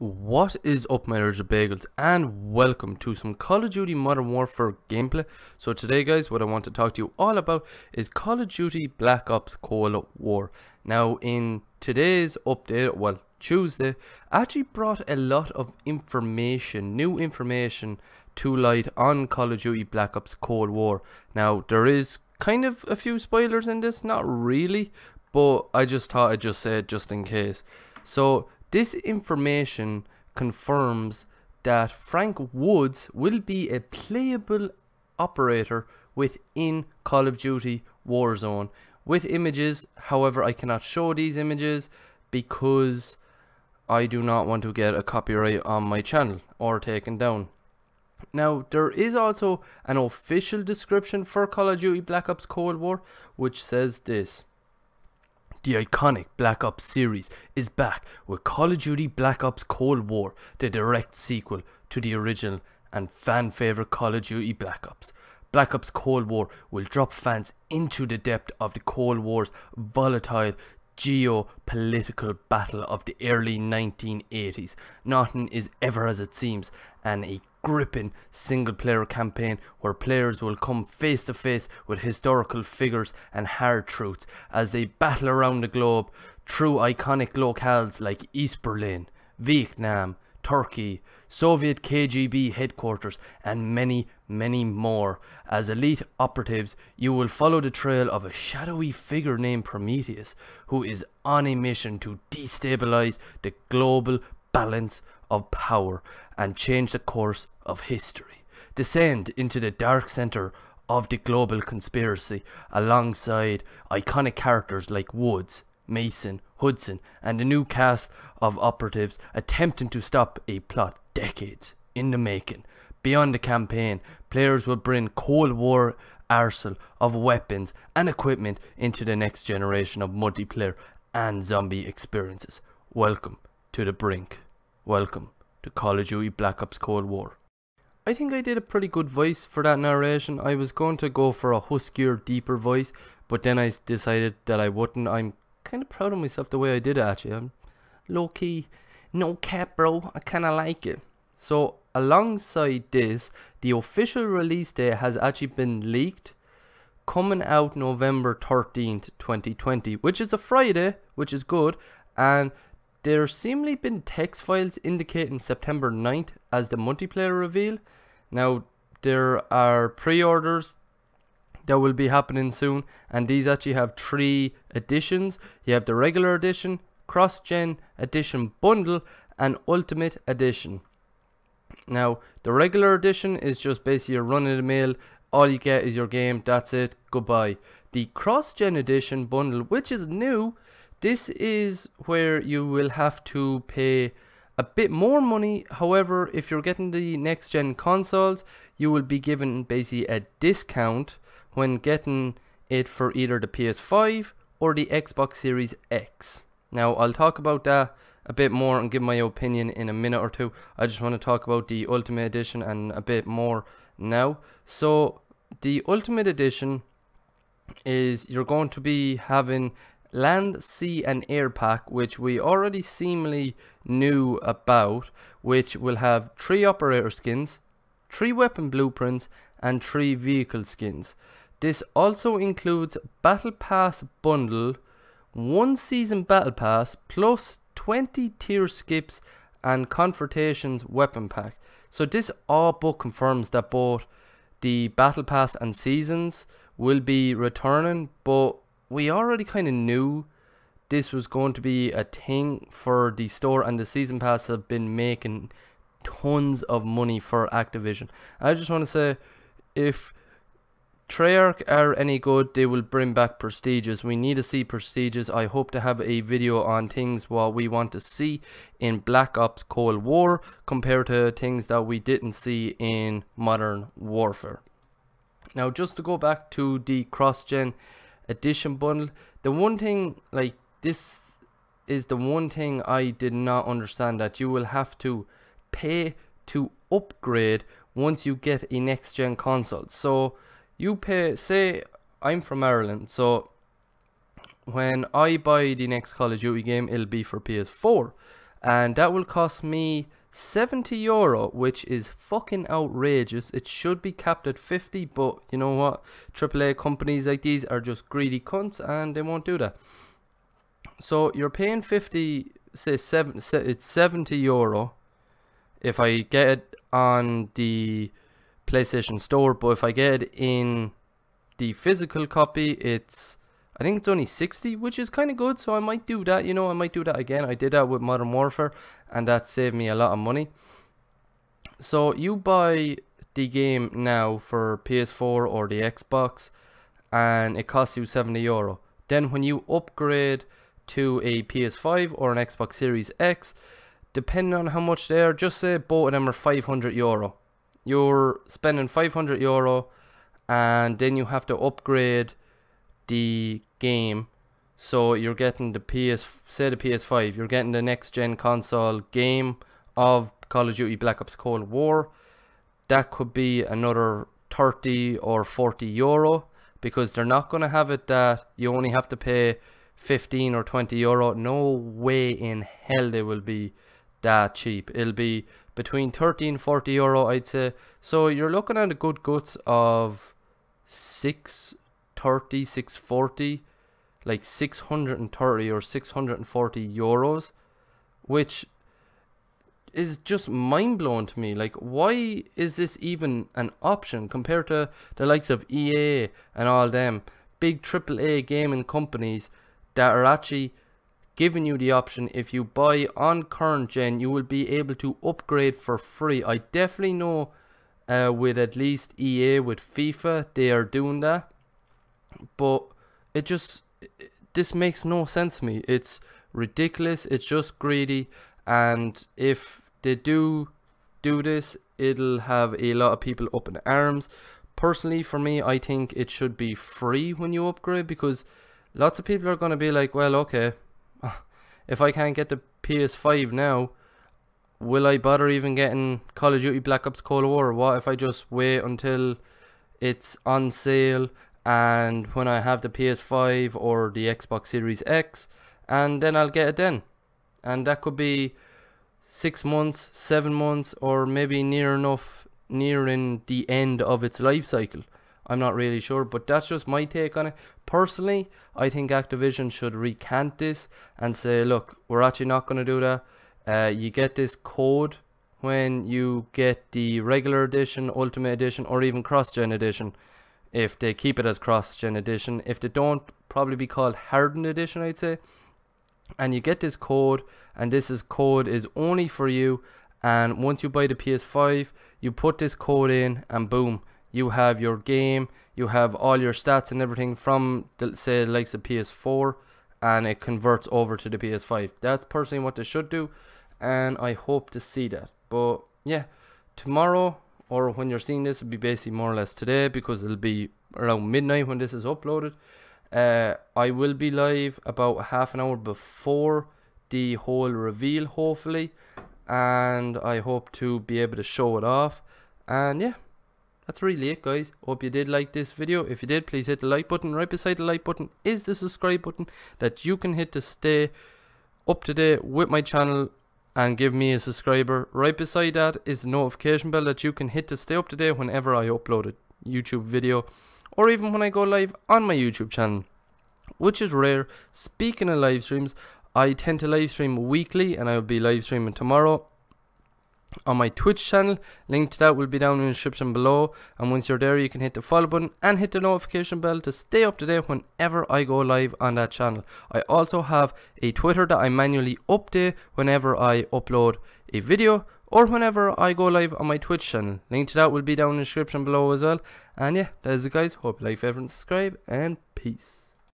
What is up my Irish bagels and welcome to some Call of Duty Modern Warfare gameplay. So today guys what I want to talk to you all about is Call of Duty Black Ops Cold War. Now in today's update, well Tuesday, actually brought a lot of information, new information to light on Call of Duty Black Ops Cold War. Now there is kind of a few spoilers in this, not really, but I just thought I'd just say it just in case. So this information confirms that Frank Woods will be a playable operator within Call of Duty Warzone with images. However, I cannot show these images because I do not want to get a copyright on my channel or taken down. Now, there is also an official description for Call of Duty Black Ops Cold War which says this. The iconic Black Ops series is back with Call of Duty Black Ops Cold War, the direct sequel to the original and fan favorite Call of Duty Black Ops. Black Ops Cold War will drop fans into the depth of the Cold War's volatile geopolitical battle of the early 1980s. Nothing is ever as it seems, and a gripping single player campaign where players will come face to face with historical figures and hard truths as they battle around the globe through iconic locales like East Berlin, Vietnam, Turkey, Soviet KGB headquarters, and many, many more. As elite operatives, you will follow the trail of a shadowy figure named Prometheus, who is on a mission to destabilize the global balance of power and change the course of history. Descend into the dark center of the global conspiracy alongside iconic characters like Woods, Mason, Hudson, and a new cast of operatives attempting to stop a plot decades in the making. Beyond the campaign, players will bring Cold War arsenal of weapons and equipment into the next generation of multiplayer and zombie experiences. Welcome to the brink. Welcome to Call of Duty Black Ops Cold War. I think I did a pretty good voice for that narration. I was going to go for a huskier, deeper voice, but then I decided that I wouldn't. I'm kind of proud of myself the way I did it, actually. I'm low key, no cap, bro. I kind of like it. So, alongside this, the official release date has actually been leaked, coming out November 13th, 2020, which is a Friday, which is good. And there seemingly been text files indicating September 9th as the multiplayer reveal. Now, there are pre-orders that will be happening soon and these actually have three editions. You have the regular edition, cross-gen edition bundle and ultimate edition. Now, the regular edition is just basically a run-of-the-mill, all you get is your game, that's it, goodbye. The cross-gen edition bundle, which is new, this is where you will have to pay a bit more money. However, if you're getting the next gen consoles, you will be given basically a discount when getting it for either the PS5 or the Xbox Series X. Now, I'll talk about that a bit more and give my opinion in a minute or two. I just want to talk about the Ultimate Edition and a bit more now. So, the Ultimate Edition is you're going to be having land, sea and air pack which we already seemingly knew about which will have three operator skins, three weapon blueprints and three vehicle skins. This also includes battle pass bundle, one season battle pass plus 20 tier skips and confrontations weapon pack. So this all but confirms that both the battle pass and seasons will be returning but we already kind of knew this was going to be a thing for the store and the season pass have been making tons of money for Activision. I just want to say if Treyarch are any good, they will bring back prestiges. We need to see prestiges. I hope to have a video on things what we want to see in Black Ops Cold War compared to things that we didn't see in Modern Warfare. Now just to go back to the cross-gen edition bundle. The one thing, like, this is the one thing I did not understand that you will have to pay to upgrade once you get a next gen console. So you pay, say, I'm from Ireland, so when I buy the next Call of Duty game, it'll be for PS4. and that will cost me 70 euro, which is fucking outrageous. It should be capped at 50, but you know what? AAA companies like these are just greedy cunts and they won't do that. So you're paying 50, say, seven, it's 70 euro if I get it on the PlayStation Store, but if I get it in the physical copy, it's I think it's only 60, which is kind of good. So I might do that, you know, I might do that again. I did that with Modern Warfare and that saved me a lot of money. So you buy the game now for PS4 or the Xbox and it costs you 70 euro. Then when you upgrade to a PS5 or an Xbox Series X, depending on how much they are, just say both of them are 500 euro. You're spending 500 euro and then you have to upgrade the game. So you're getting the PS, say the PS5, you're getting the next gen console game of Call of Duty Black Ops Cold War. That could be another 30 or 40 euro because they're not going to have it that you only have to pay 15 or 20 euro. No way in hell they will be that cheap. It'll be between 30 and 40 euro, I'd say. So you're looking at a good guts of 630, 640, like 630 or 640 euros, which is just mind blowing to me. Like, why is this even an option compared to the likes of EA and all them big AAA gaming companies that are actually giving you the option if you buy on current gen you will be able to upgrade for free. I definitely know uh, with at least ea with fifa they are doing that. But it just it, this makes no sense to me. It's ridiculous it's just greedy and if they do do this it'll have a lot of people up in arms. Personally for me i think it should be free when you upgrade because lots of people are going to be like well okay if I can't get the PS5 now, will I bother even getting Call of Duty Black Ops Cold War? What if I just wait until it's on sale and when I have the PS5 or the Xbox Series X and then I'll get it then. And that could be six months, seven months, or maybe near enough nearing the end of its life cycle. I'm not really sure, but that's just my take on it. Personally, I think Activision should recant this and say, look, we're actually not going to do that. Uh, you get this code when you get the regular edition, ultimate edition, or even cross-gen edition. If they keep it as cross-gen edition, if they don't, probably be called hardened edition, I'd say. And you get this code, and this is code is only for you. And once you buy the PS5, you put this code in, and boom, you have your game, you have all your stats and everything from the say likes the PS4 and it converts over to the PS5. That's personally what they should do and I hope to see that. But yeah, tomorrow or when you're seeing this it'll be basically more or less today because it'll be around midnight when this is uploaded. Uh, I will be live about half an hour before the whole reveal hopefully and I hope to be able to show it off and yeah that's really it guys. Hope you did like this video. If you did please hit the like button. Right beside the like button is the subscribe button that you can hit to stay up to date with my channel and give me a subscriber. Right beside that is the notification bell that you can hit to stay up to date whenever I upload a YouTube video or even when I go live on my YouTube channel which is rare. Speaking of live streams I tend to live stream weekly and I will be live streaming tomorrow on my Twitch channel. Link to that will be down in the description below. And once you're there, you can hit the follow button and hit the notification bell to stay up to date whenever I go live on that channel. I also have a Twitter that I manually update whenever I upload a video or whenever I go live on my Twitch channel. Link to that will be down in the description below as well. And yeah, that is it guys. Hope you like, favorite, and subscribe, and peace.